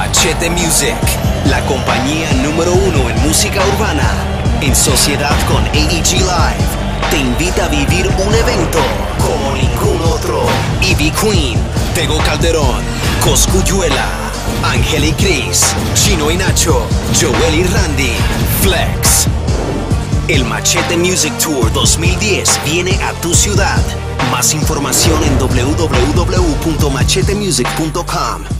Machete Music, la compañía número uno en música urbana, en sociedad con AEG Live, te invita a vivir un evento como ningún otro. Ivy Queen, Tego Calderón, Coscuyuela, Ángel y Cris, Chino y Nacho, Joel y Randy, Flex. El Machete Music Tour 2010 viene a tu ciudad. Más información en www.machetemusic.com.